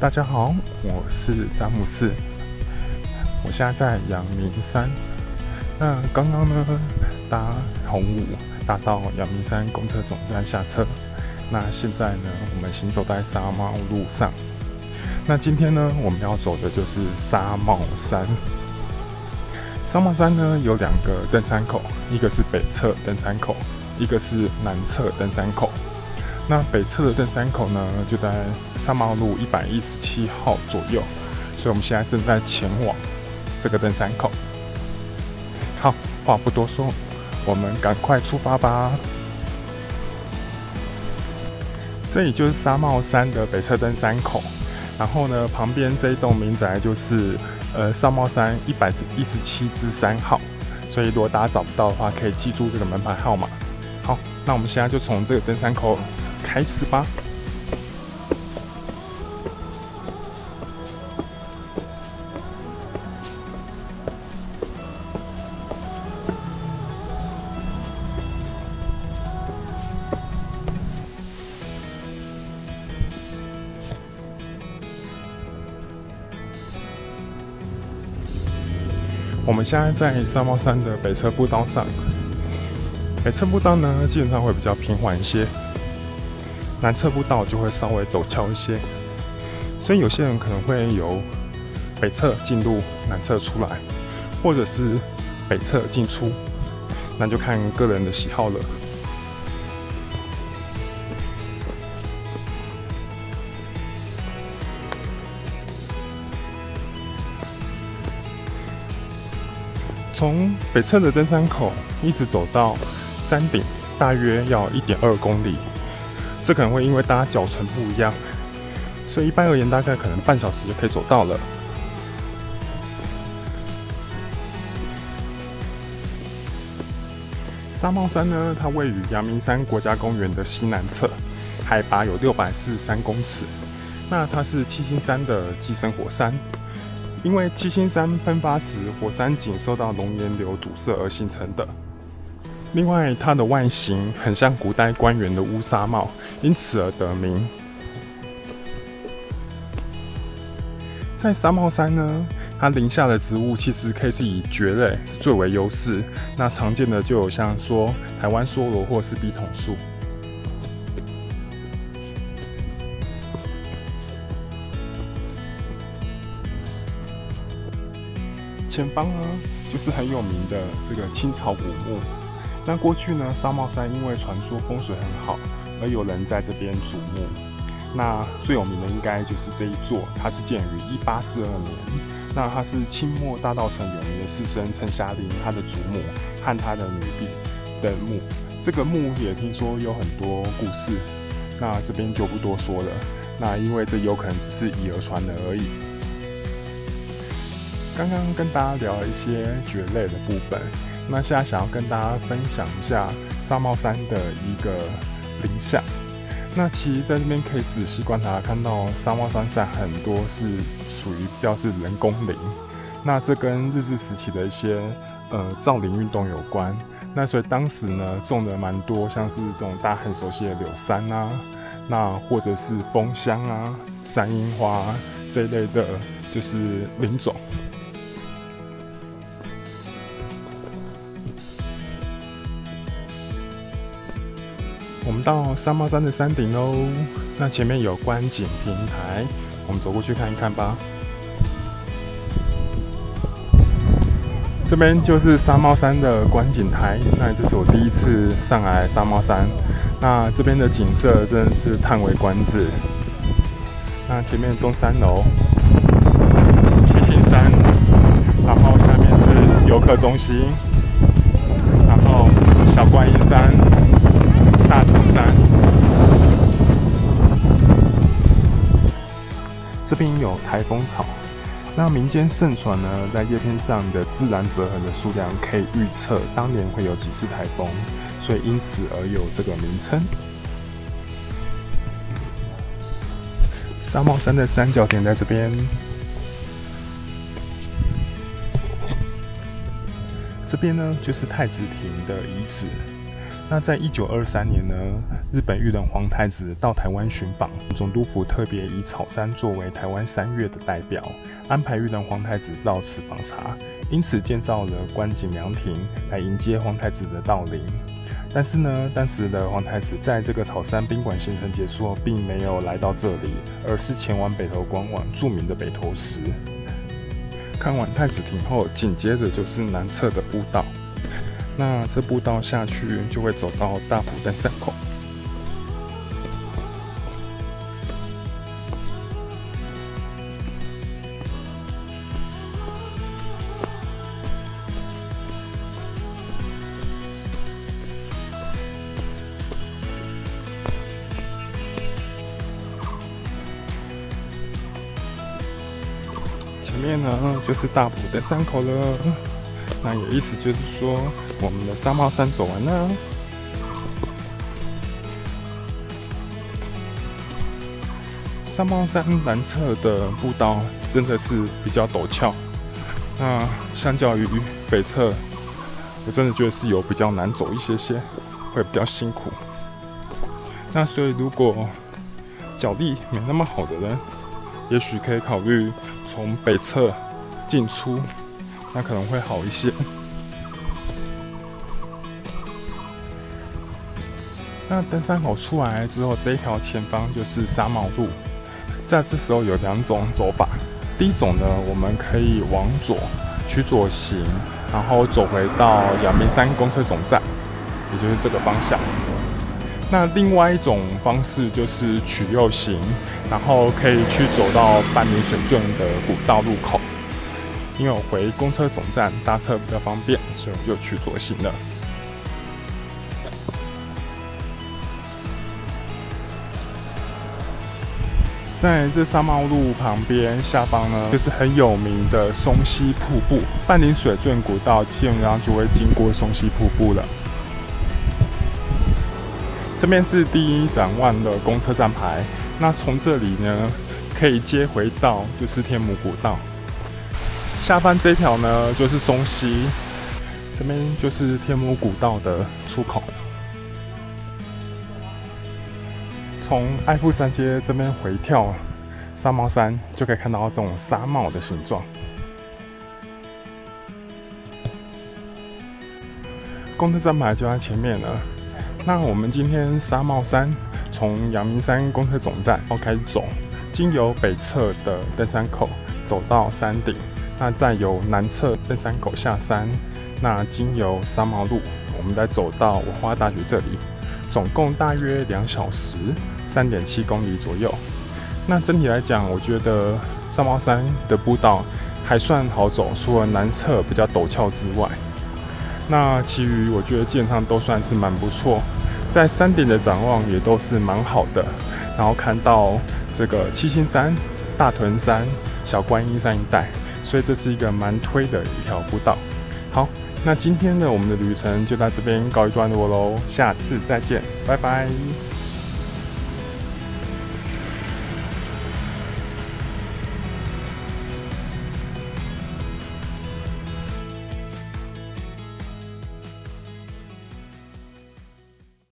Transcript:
大家好，我是詹姆斯，我现在在阳明山。那刚刚呢，搭红五搭到阳明山公车总站下车。那现在呢，我们行走在沙帽路上。那今天呢，我们要走的就是沙帽山。沙帽山呢有两个登山口，一个是北侧登山口，一个是南侧登山口。那北侧的登山口呢，就在三毛路一百一十七号左右，所以我们现在正在前往这个登山口。好，话不多说，我们赶快出发吧。这里就是沙帽山的北侧登山口，然后呢，旁边这一栋民宅就是呃沙帽山一百一十七之三号，所以如果大家找不到的话，可以记住这个门牌号码。好，那我们现在就从这个登山口。开始吧。我们现在在三毛山的北侧步道上。北侧步道呢，基本上会比较平缓一些。南侧步道就会稍微陡峭一些，所以有些人可能会由北侧进入南侧出来，或者是北侧进出，那就看个人的喜好了。从北侧的登山口一直走到山顶，大约要一点二公里。这可能会因为大家脚程不一样，所以一般而言，大概可能半小时就可以走到了。沙帽山呢，它位于阳明山国家公园的西南侧，海拔有六百四十三公尺。那它是七星山的寄生火山，因为七星山喷发时火山井受到熔岩流阻塞而形成的。另外，它的外形很像古代官员的乌纱帽，因此而得名。在沙帽山呢，它林下的植物其实可以是以蕨类是最为优势。那常见的就有像说台湾梭罗或是笔筒树。前方呢，就是很有名的这个青草古墓。那过去呢，沙帽山因为传说风水很好，而有人在这边瞩目。那最有名的应该就是这一座，它是建于一八四二年。那它是清末大道城有名的士绅陈霞林他的祖母和他的女婢的墓。这个墓也听说有很多故事，那这边就不多说了。那因为这有可能只是以讹传讹而已。刚刚跟大家聊了一些蕨类的部分。那现在想要跟大家分享一下沙帽山的一个林相。那其实在这边可以仔细观察，看到沙帽山上很多是属于比较是人工林。那这跟日治时期的一些呃造林运动有关。那所以当时呢种的蛮多，像是这种大家很熟悉的柳杉啊，那或者是枫香啊、山樱花这一类的，就是林种。到三帽山的山顶喽，那前面有观景平台，我们走过去看一看吧。这边就是三帽山的观景台，那这是我第一次上来三帽山，那这边的景色真的是叹为观止。那前面中山楼、七星山，然后下面是游客中心，然后小观音山。大屯山，这边有台风草。那民间盛传呢，在叶片上的自然折痕的数量可以预测当年会有几次台风，所以因此而有这个名称。沙帽山的三角点在这边，这边呢就是太子亭的遗址。那在一九二三年呢，日本裕仁皇太子到台湾巡访，总督府特别以草山作为台湾三月的代表，安排裕仁皇太子到此访查，因此建造了观景凉亭来迎接皇太子的到临。但是呢，当时的皇太子在这个草山宾馆行程结束后，并没有来到这里，而是前往北投官网著名的北投石。看完太子亭后，紧接着就是南侧的步道。那这步道下去就会走到大埔登山口。前面呢就是大埔登山口了。那有意思就是说，我们的三帽山走完了。三帽山南侧的步道真的是比较陡峭，那相较于北侧，我真的觉得是有比较难走一些些，会比较辛苦。那所以如果脚力没那么好的人，也许可以考虑从北侧进出。那可能会好一些。那登山口出来之后，这一条前方就是沙帽路。在这时候有两种走法，第一种呢，我们可以往左取左行，然后走回到阳明山公车总站，也就是这个方向。那另外一种方式就是取右行，然后可以去走到半林水圳的古道路口。因为我回公车总站搭车比较方便，所以我就去左行了。在这沙茂路旁边下方呢，就是很有名的松溪瀑布。半林水圳古道基本上就会经过松溪瀑布了。这边是第一展望的公车站牌，那从这里呢，可以接回到就是天母古道。下方这条呢，就是松溪，这边就是天母古道的出口。从爱富山街这边回跳沙帽山，就可以看到这种沙帽的形状。公车站牌就在前面了。那我们今天沙帽山从阳明山公车总站开始走，经由北侧的登山口走到山顶。那再由南侧登山口下山，那经由三毛路，我们再走到文化大学这里，总共大约两小时，三点七公里左右。那整体来讲，我觉得三毛山的步道还算好走，除了南侧比较陡峭之外，那其余我觉得基本上都算是蛮不错。在山顶的展望也都是蛮好的，然后看到这个七星山、大屯山、小观音山一带。所以这是一个蛮推的一条步道。好，那今天呢，我们的旅程就到这边告一段落喽，下次再见，拜拜。